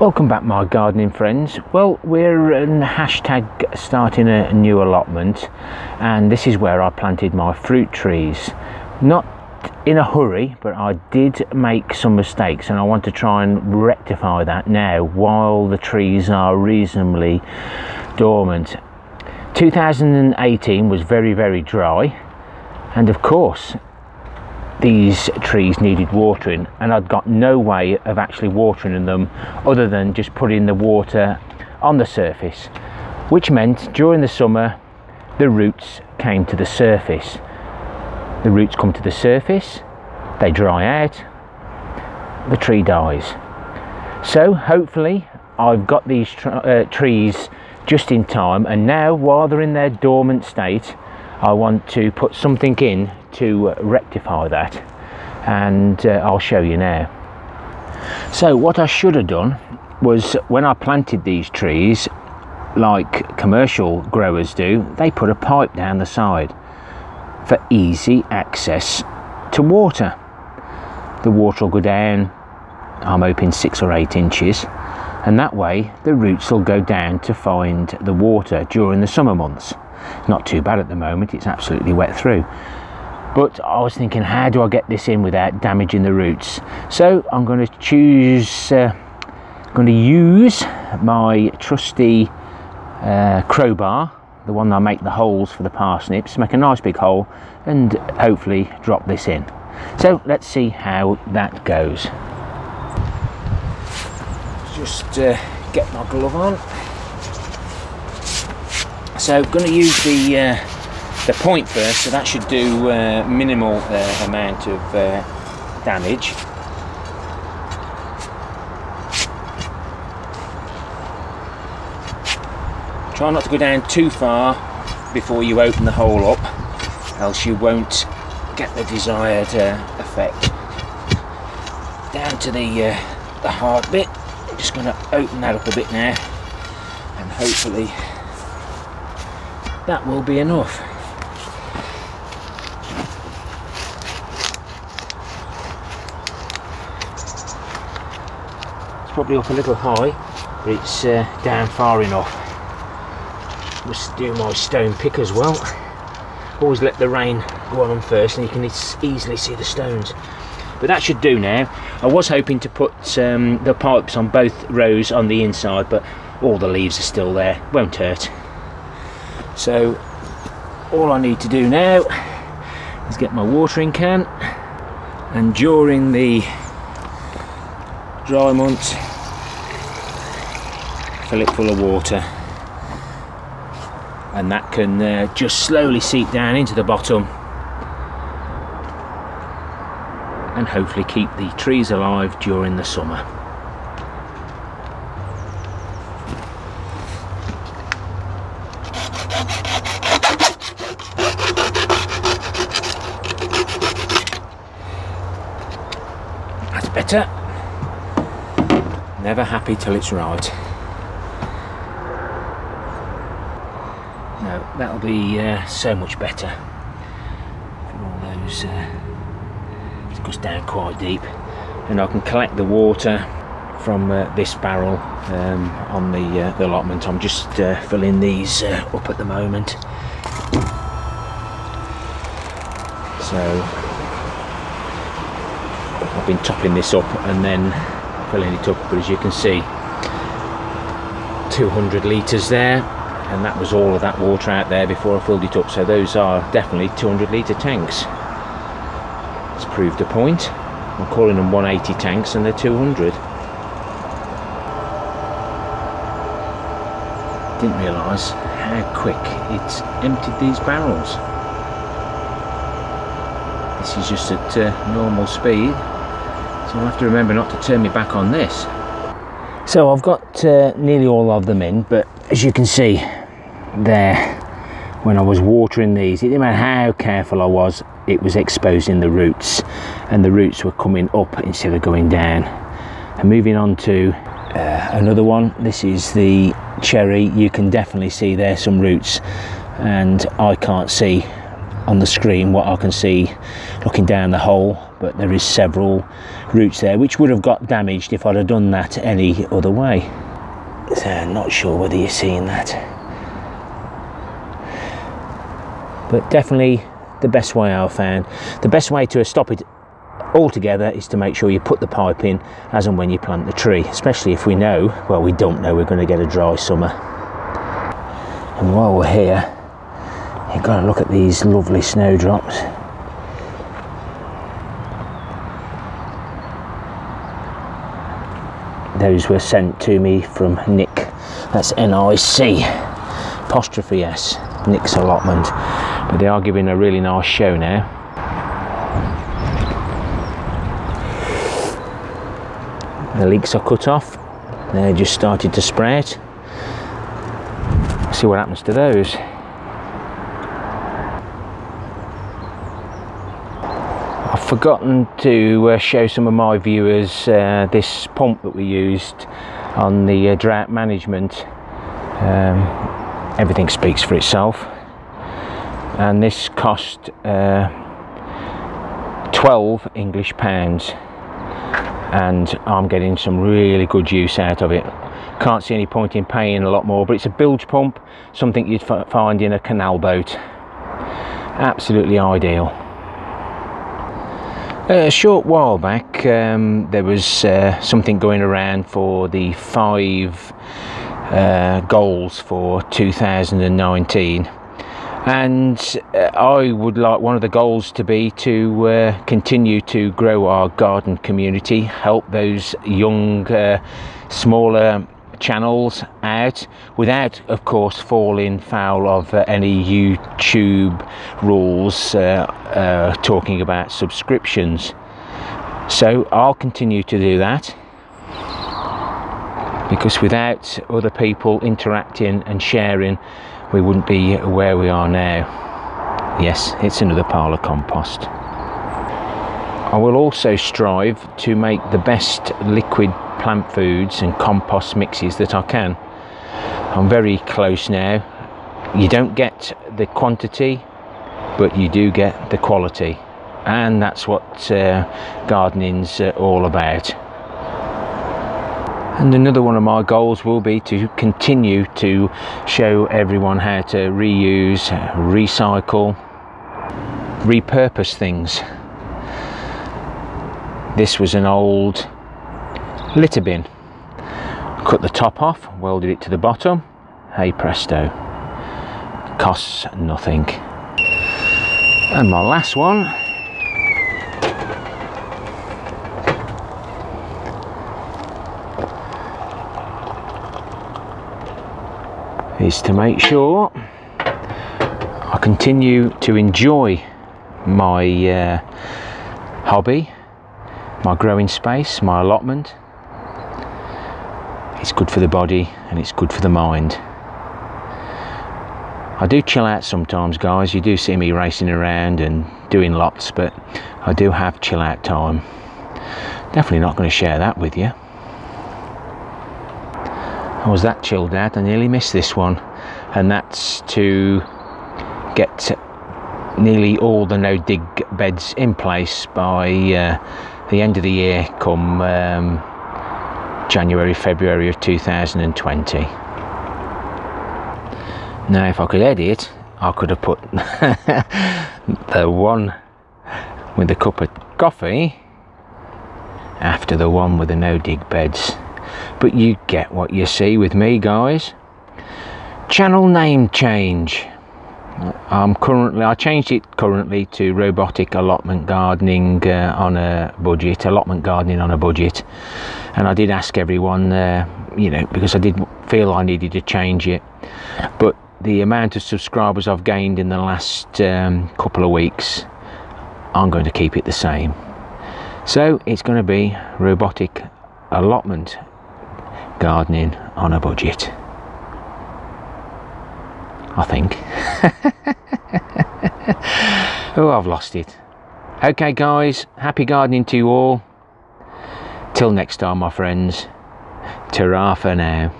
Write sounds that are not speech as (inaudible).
Welcome back my gardening friends. Well we're uh, in hashtag starting a new allotment and this is where I planted my fruit trees. Not in a hurry but I did make some mistakes and I want to try and rectify that now while the trees are reasonably dormant. 2018 was very very dry and of course these trees needed watering and I'd got no way of actually watering them other than just putting the water on the surface which meant during the summer the roots came to the surface. The roots come to the surface they dry out the tree dies. So hopefully I've got these uh, trees just in time and now while they're in their dormant state I want to put something in to rectify that and uh, I'll show you now. So what I should have done was when I planted these trees like commercial growers do they put a pipe down the side for easy access to water. The water will go down I'm hoping six or eight inches and that way the roots will go down to find the water during the summer months. Not too bad at the moment, it's absolutely wet through. But I was thinking, how do I get this in without damaging the roots? So I'm going to choose, uh, I'm going to use my trusty uh, crowbar, the one I make the holes for the parsnips, make a nice big hole and hopefully drop this in. So let's see how that goes. Just uh, get my glove on so I'm going to use the uh, the point first so that should do uh, minimal uh, amount of uh, damage. Try not to go down too far before you open the hole up else you won't get the desired uh, effect. Down to the uh, the hard bit. I'm just going to open that up a bit now and hopefully that will be enough. Probably up a little high, but it's uh, down far enough. Must do my stone pick as well. Always let the rain go on first and you can easily see the stones. But that should do now. I was hoping to put um, the pipes on both rows on the inside, but all the leaves are still there. Won't hurt. So all I need to do now is get my watering can and during the dry months fill it full of water and that can uh, just slowly seep down into the bottom and hopefully keep the trees alive during the summer. That's better. Never happy till it's right. No, that'll be uh, so much better. For all those, uh, it goes down quite deep, and I can collect the water from uh, this barrel um, on the, uh, the, allotment. I'm just uh, filling these uh, up at the moment. So I've been topping this up and then filling it up but as you can see 200 litres there and that was all of that water out there before I filled it up. So those are definitely 200 litre tanks. It's proved a point. I'm calling them 180 tanks and they're 200 didn't realise how quick it's emptied these barrels. This is just at uh, normal speed so I'll have to remember not to turn me back on this. So I've got uh, nearly all of them in, but as you can see there, when I was watering these, it didn't matter how careful I was, it was exposing the roots and the roots were coming up instead of going down. And moving on to uh, another one, this is the cherry. You can definitely see there some roots and I can't see on the screen what I can see looking down the hole but there is several roots there which would have got damaged if I'd have done that any other way so not sure whether you're seeing that but definitely the best way I've found the best way to stop it altogether is to make sure you put the pipe in as and when you plant the tree especially if we know well we don't know we're going to get a dry summer. And while we're here you've got to look at these lovely snowdrops. Those were sent to me from Nick. That's N-I-C apostrophe S Nick's allotment. But they are giving a really nice show now. The leeks are cut off. They just started to sprout. See what happens to those. I've forgotten to uh, show some of my viewers uh, this pump that we used on the uh, drought management. Um, everything speaks for itself. And this cost uh, 12 English pounds. And I'm getting some really good use out of it. Can't see any point in paying a lot more but it's a bilge pump something you'd find in a canal boat. Absolutely ideal. A short while back um, there was uh, something going around for the five uh, goals for 2019 and uh, I would like one of the goals to be to uh, continue to grow our garden community, help those young, uh, smaller channels out without, of course, falling foul of uh, any YouTube rules uh, uh, talking about subscriptions. So I'll continue to do that because without other people interacting and sharing we wouldn't be where we are now. Yes, it's another pile of compost. I will also strive to make the best liquid plant foods and compost mixes that I can. I'm very close now. You don't get the quantity, but you do get the quality. And that's what uh, gardening's uh, all about. And another one of my goals will be to continue to show everyone how to reuse, recycle, repurpose things. This was an old litter bin. Cut the top off, welded it to the bottom, hey presto. Costs nothing. And my last one is to make sure I continue to enjoy my uh, hobby, my growing space, my allotment. It's good for the body and it's good for the mind. I do chill out sometimes guys, you do see me racing around and doing lots but I do have chill out time. Definitely not going to share that with you. Was that chilled out I nearly missed this one. And that's to get nearly all the no dig beds in place by uh, the end of the year come um, January February of 2020 now if I could edit I could have put (laughs) the one with the cup of coffee after the one with the no dig beds but you get what you see with me guys. Channel name change. I'm currently I changed it currently to robotic allotment gardening uh, on a budget allotment gardening on a budget. And I did ask everyone uh, you know because I did feel I needed to change it. But the amount of subscribers I've gained in the last um, couple of weeks I'm going to keep it the same. So it's going to be robotic allotment gardening on a budget. I think. (laughs) oh, I've lost it. Okay, guys, happy gardening to you all. Till next time, my friends. Ta for now.